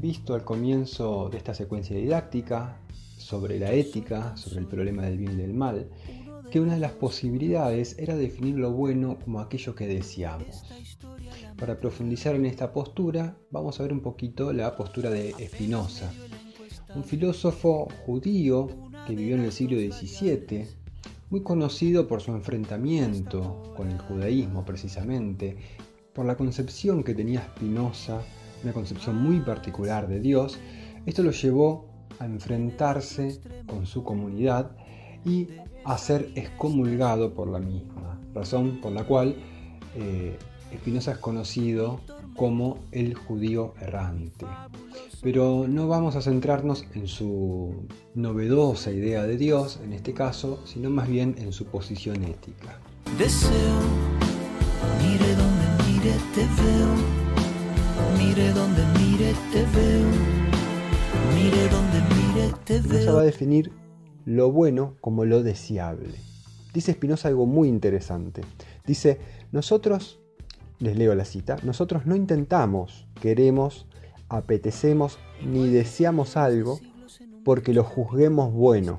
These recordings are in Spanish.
Visto al comienzo de esta secuencia didáctica sobre la ética, sobre el problema del bien y del mal, que una de las posibilidades era definir lo bueno como aquello que deseamos. Para profundizar en esta postura, vamos a ver un poquito la postura de Spinoza, un filósofo judío que vivió en el siglo XVII, muy conocido por su enfrentamiento con el judaísmo precisamente, por la concepción que tenía Spinoza, una concepción muy particular de Dios, esto lo llevó a enfrentarse con su comunidad y a ser excomulgado por la misma, razón por la cual eh, Spinoza es conocido como el judío errante. Pero no vamos a centrarnos en su novedosa idea de Dios, en este caso, sino más bien en su posición ética. Mire donde mire te veo, mire donde mire te veo. Spinoza va a definir lo bueno como lo deseable. Dice Spinoza algo muy interesante. Dice, nosotros les leo la cita, nosotros no intentamos, queremos, apetecemos ni deseamos algo porque lo juzguemos bueno,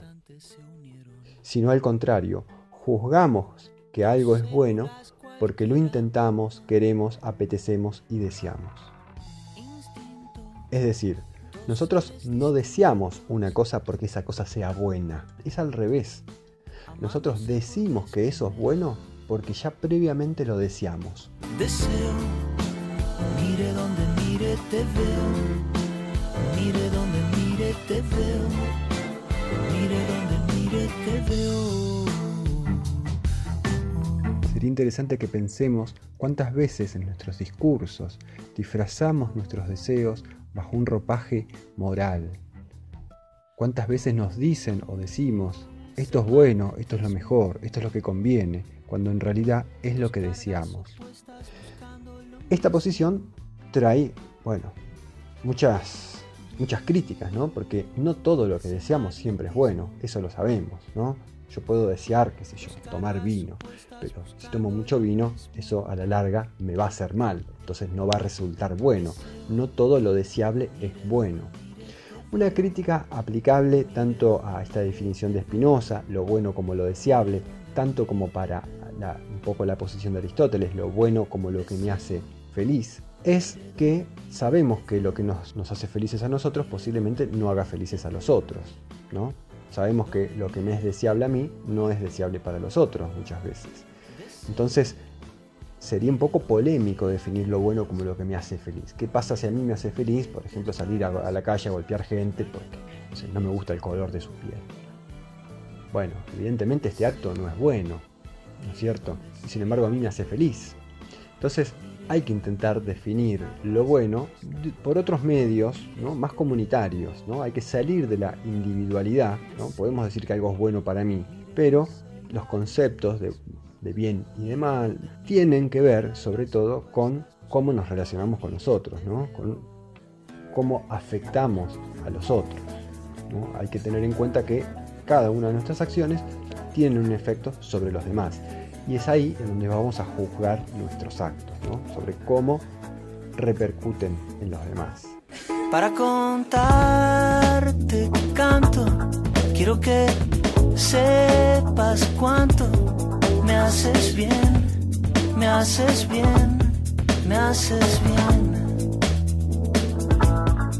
sino al contrario, juzgamos que algo es bueno porque lo intentamos, queremos, apetecemos y deseamos. Es decir, nosotros no deseamos una cosa porque esa cosa sea buena, es al revés. Nosotros decimos que eso es bueno porque ya previamente lo deseamos. Deseo, mire donde mire te veo, mire donde mire te veo, mire donde mire te veo. Interesante que pensemos cuántas veces en nuestros discursos disfrazamos nuestros deseos bajo un ropaje moral. ¿Cuántas veces nos dicen o decimos, esto es bueno, esto es lo mejor, esto es lo que conviene? cuando en realidad es lo que deseamos. Esta posición trae, bueno, muchas, muchas críticas, ¿no? Porque no todo lo que deseamos siempre es bueno, eso lo sabemos, ¿no? Yo puedo desear, qué sé yo, tomar vino, pero si tomo mucho vino, eso a la larga me va a hacer mal, entonces no va a resultar bueno. No todo lo deseable es bueno. Una crítica aplicable tanto a esta definición de Spinoza, lo bueno como lo deseable, tanto como para un poco la posición de Aristóteles, lo bueno como lo que me hace es que sabemos que lo que nos, hace felices a nosotros posiblemente no haga felices a los otros, ¿no? Sabemos que lo que me es deseable a mí no es deseable para los otros muchas veces. Entonces, sería un poco polémico definir lo bueno como lo que me hace feliz. ¿Qué pasa si a mí me hace feliz, por ejemplo, salir a, la calle a golpear gente porque no me gusta el color de su piel? Bueno, evidentemente este acto no es bueno, ¿no es cierto? Y sin embargo a mí me hace feliz. Entonces hay que intentar definir lo bueno por otros medios ¿no? más comunitarios. ¿no? Hay que salir de la individualidad. ¿no? Podemos decir que algo es bueno para mí, pero los conceptos de, bien y de mal tienen que ver sobre todo con cómo nos relacionamos con nosotros, ¿no? con cómo afectamos a los otros. Hay que tener en cuenta que cada una de nuestras acciones tiene un efecto sobre los demás. Y es ahí en donde vamos a juzgar nuestros actos, sobre cómo repercuten en los demás. Para contarte canto, quiero que sepas cuánto me haces bien, me haces bien, me haces bien.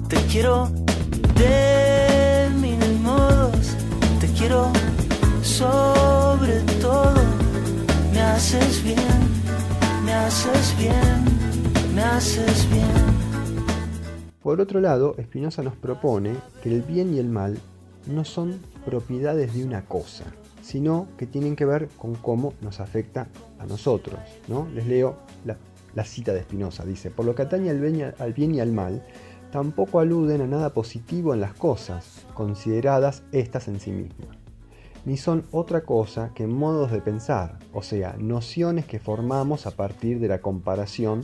Te quiero de mil modos quiero sobre todo. Me haces bien, me haces bien, me haces bien. Por otro lado, Spinoza nos propone que el bien y el mal no son propiedades de una cosa, sino que tienen que ver con cómo nos afecta a nosotros. ¿no? Les leo la, cita de Spinoza. Dice, por lo que atañe al bien y al mal, tampoco aluden a nada positivo en las cosas, consideradas estas en sí mismas, ni son otra cosa que modos de pensar, o sea, nociones que formamos a partir de la comparación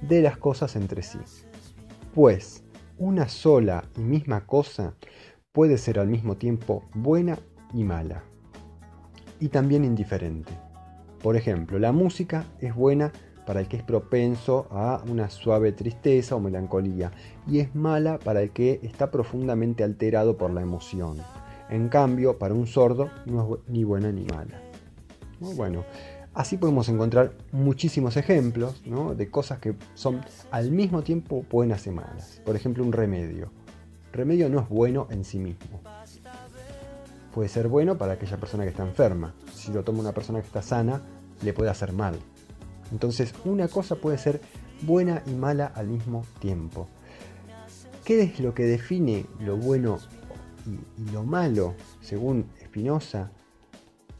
de las cosas entre sí. Pues una sola y misma cosa puede ser al mismo tiempo buena y mala, y también indiferente. Por ejemplo, la música es buena para el que es propenso a una suave tristeza o melancolía y es mala para el que está profundamente alterado por la emoción. En cambio, para un sordo no es ni buena ni mala. Bueno, así podemos encontrar muchísimos ejemplos de cosas que son al mismo tiempo buenas y malas. Por ejemplo, un remedio. Remedio no es bueno en sí mismo. Puede ser bueno para aquella persona que está enferma. Si lo toma una persona que está sana, le puede hacer mal. Entonces, una cosa puede ser buena y mala al mismo tiempo. ¿Qué es lo que define lo bueno y, lo malo, según Spinoza?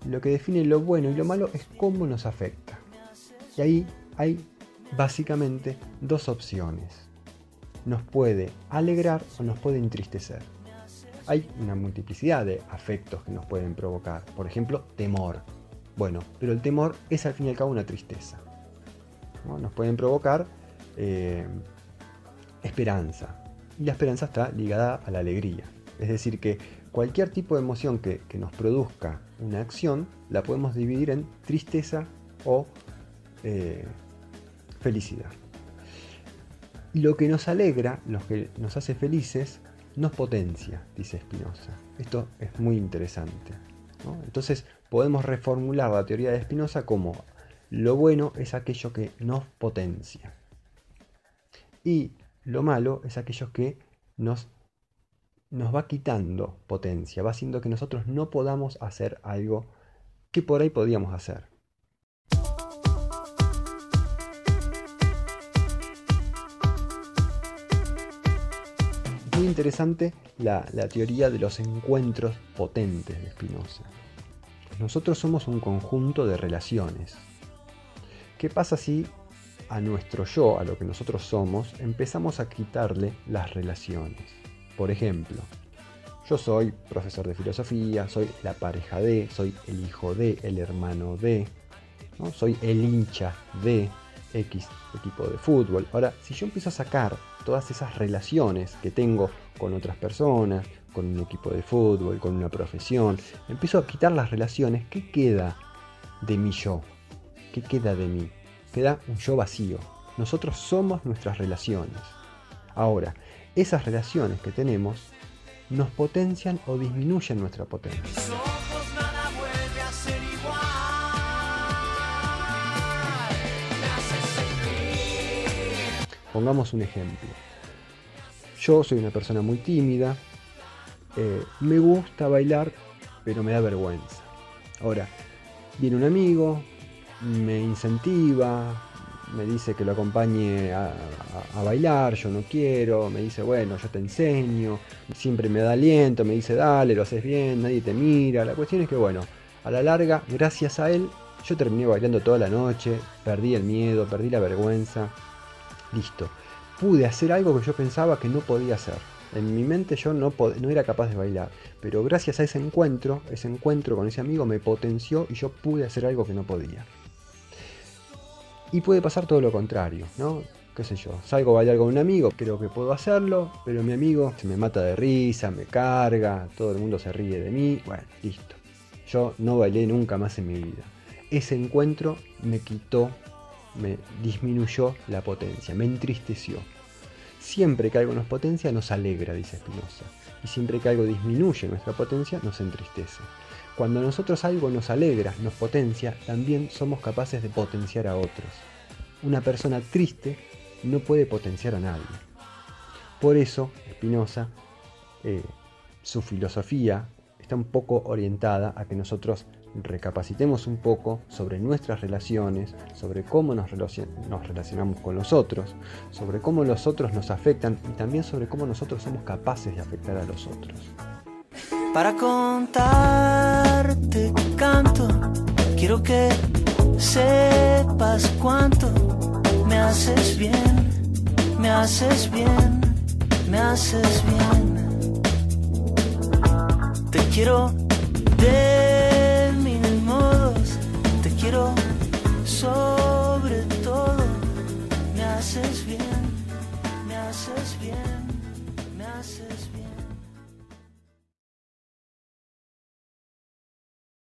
Lo que define lo bueno y lo malo es cómo nos afecta. Y ahí hay básicamente dos opciones. Nos puede alegrar o nos puede entristecer. Hay una multiplicidad de afectos que nos pueden provocar. Por ejemplo, temor. Bueno, pero el temor es al fin y al cabo una tristeza. Nos pueden provocar eh, esperanza. Y la esperanza está ligada a la alegría. Es decir, que cualquier tipo de emoción que, nos produzca una acción, la podemos dividir en tristeza o eh, felicidad. Y lo que nos alegra, lo que nos hace felices, nos potencia, dice Spinoza. Esto es muy interesante. Entonces podemos reformular la teoría de Spinoza como lo bueno es aquello que nos potencia. Y lo malo es aquello que nos, nos va quitando potencia, va haciendo que nosotros no podamos hacer algo que por ahí podíamos hacer. Muy interesante la, la teoría de los encuentros potentes de Spinoza. Nosotros somos un conjunto de relaciones, ¿Qué pasa si a nuestro yo, a lo que nosotros somos, empezamos a quitarle las relaciones? Por ejemplo, yo soy profesor de filosofía, soy la pareja de, soy el hijo de, el hermano de, ¿no? soy el hincha de X equipo de fútbol. Ahora, si yo empiezo a sacar todas esas relaciones que tengo con otras personas, con un equipo de fútbol, con una profesión, empiezo a quitar las relaciones, ¿qué queda de mi yo? ¿qué queda de mí? Queda un yo vacío. Nosotros somos nuestras relaciones. Ahora, esas relaciones que tenemos nos potencian o disminuyen nuestra potencia. Pongamos un ejemplo. Yo soy una persona muy tímida, eh, me gusta bailar, pero me da vergüenza. Ahora, viene un amigo, me incentiva, me dice que lo acompañe a, bailar, yo no quiero, me dice, bueno, yo te enseño, siempre me da aliento, me dice, dale, lo haces bien, nadie te mira. La cuestión es que, bueno, a la larga, gracias a él, yo terminé bailando toda la noche, perdí el miedo, perdí la vergüenza, listo. Pude hacer algo que yo pensaba que no podía hacer. En mi mente yo no, no era capaz de bailar, pero gracias a ese encuentro, ese encuentro con ese amigo me potenció y yo pude hacer algo que no podía. Y puede pasar todo lo contrario, ¿no? qué sé yo, salgo a bailar con un amigo, creo que puedo hacerlo, pero mi amigo se me mata de risa, me carga, todo el mundo se ríe de mí, bueno, listo. Yo no bailé nunca más en mi vida. Ese encuentro me quitó, me disminuyó la potencia, me entristeció. Siempre que algo nos potencia nos alegra, dice Spinoza, y siempre que algo disminuye nuestra potencia nos entristece. Cuando a nosotros algo nos alegra, nos potencia, también somos capaces de potenciar a otros. Una persona triste no puede potenciar a nadie. Por eso, Spinoza, eh, su filosofía está un poco orientada a que nosotros recapacitemos un poco sobre nuestras relaciones, sobre cómo nos, relacionamos con los otros, sobre cómo los otros nos afectan y también sobre cómo nosotros somos capaces de afectar a los otros para contarte canto. Quiero que sepas cuánto me haces bien, me haces bien, me haces bien. Te quiero de